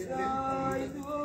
Right